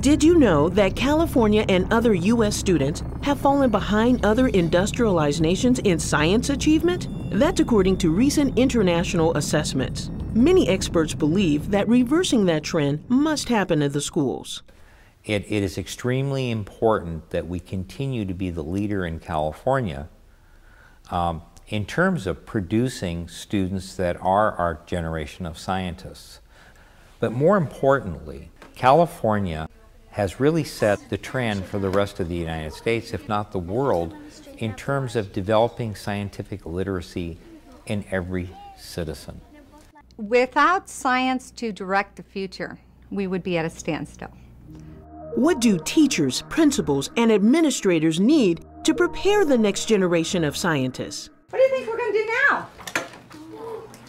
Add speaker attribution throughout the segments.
Speaker 1: Did you know that California and other U.S. students have fallen behind other industrialized nations in science achievement? That's according to recent international assessments. Many experts believe that reversing that trend must happen in the schools.
Speaker 2: It, it is extremely important that we continue to be the leader in California um, in terms of producing students that are our generation of scientists. But more importantly, California has really set the trend for the rest of the United States, if not the world, in terms of developing scientific literacy in every citizen.
Speaker 3: Without science to direct the future, we would be at a standstill.
Speaker 1: What do teachers, principals, and administrators need to prepare the next generation of scientists?
Speaker 3: What do you think we're going to do now?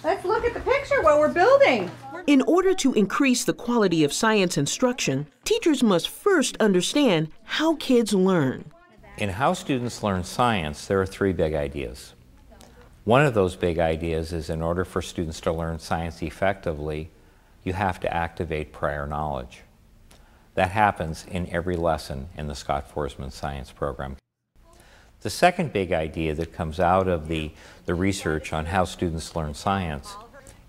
Speaker 3: Let's look at the picture what we're building.
Speaker 1: In order to increase the quality of science instruction, teachers must first understand how kids learn.
Speaker 2: In how students learn science, there are three big ideas. One of those big ideas is in order for students to learn science effectively, you have to activate prior knowledge. That happens in every lesson in the Scott Foresman Science Program. The second big idea that comes out of the, the research on how students learn science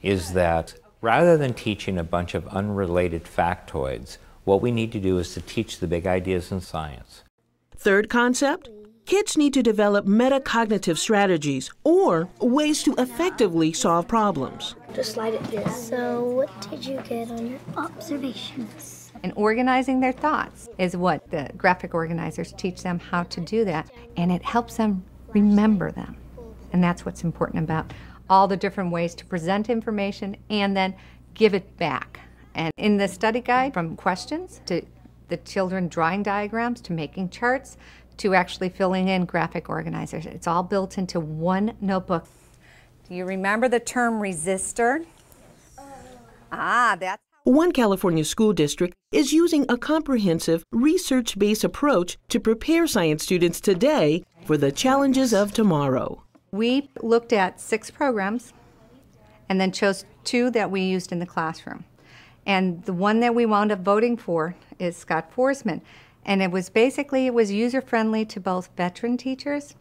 Speaker 2: is that Rather than teaching a bunch of unrelated factoids, what we need to do is to teach the big ideas in science.
Speaker 1: Third concept kids need to develop metacognitive strategies or ways to effectively solve problems.
Speaker 4: Just slide it through. So, what did you get on your observations?
Speaker 3: And organizing their thoughts is what the graphic organizers teach them how to do that, and it helps them remember them. And that's what's important about all the different ways to present information and then give it back. And in the study guide, from questions to the children drawing diagrams to making charts to actually filling in graphic organizers, it's all built into one notebook. Do you remember the term resistor? Ah, that's
Speaker 1: one California school district is using a comprehensive, research based approach to prepare science students today for the challenges of tomorrow.
Speaker 3: We looked at six programs and then chose two that we used in the classroom. And the one that we wound up voting for is Scott Foresman. And it was basically, it was user-friendly to both veteran teachers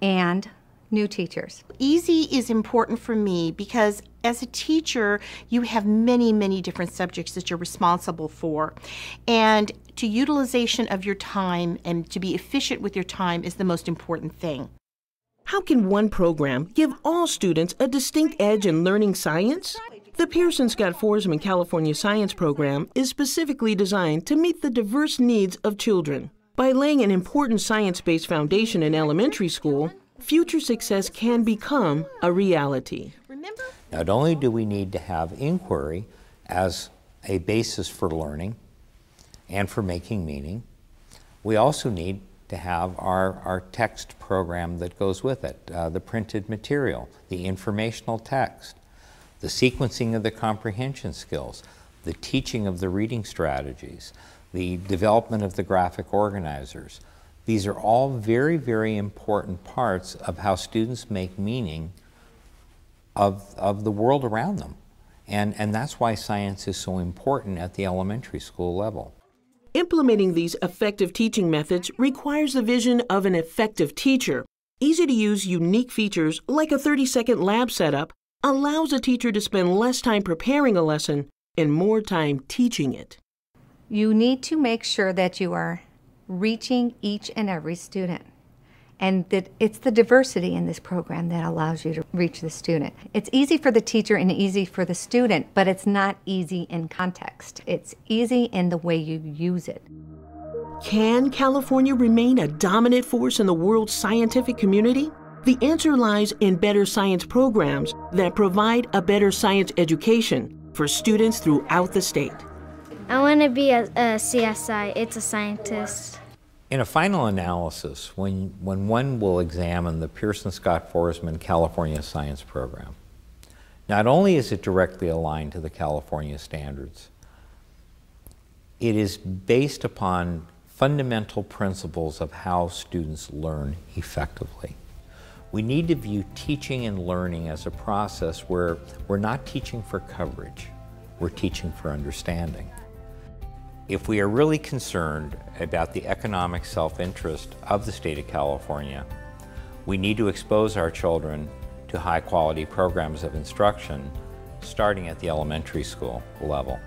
Speaker 3: and new teachers.
Speaker 5: Easy is important for me because as a teacher, you have many, many different subjects that you're responsible for. And to utilization of your time and to be efficient with your time is the most important thing.
Speaker 1: How can one program give all students a distinct edge in learning science? The Pearson Scott Foresman California Science Program is specifically designed to meet the diverse needs of children. By laying an important science based foundation in elementary school, future success can become a reality.
Speaker 2: Not only do we need to have inquiry as a basis for learning and for making meaning, we also need to have our, our text program that goes with it, uh, the printed material, the informational text, the sequencing of the comprehension skills, the teaching of the reading strategies, the development of the graphic organizers. These are all very, very important parts of how students make meaning of, of the world around them. And, and that's why science is so important at the elementary school level.
Speaker 1: Implementing these effective teaching methods requires the vision of an effective teacher. Easy to use unique features like a 30 second lab setup allows a teacher to spend less time preparing a lesson and more time teaching it.
Speaker 3: You need to make sure that you are reaching each and every student and that it's the diversity in this program that allows you to reach the student. It's easy for the teacher and easy for the student, but it's not easy in context. It's easy in the way you use it.
Speaker 1: Can California remain a dominant force in the world's scientific community? The answer lies in better science programs that provide a better science education for students throughout the state.
Speaker 4: I want to be a, a CSI. It's a scientist.
Speaker 2: In a final analysis, when, when one will examine the Pearson Scott Foresman California Science Program, not only is it directly aligned to the California standards, it is based upon fundamental principles of how students learn effectively. We need to view teaching and learning as a process where we're not teaching for coverage, we're teaching for understanding. If we are really concerned about the economic self-interest of the state of California, we need to expose our children to high quality programs of instruction starting at the elementary school level.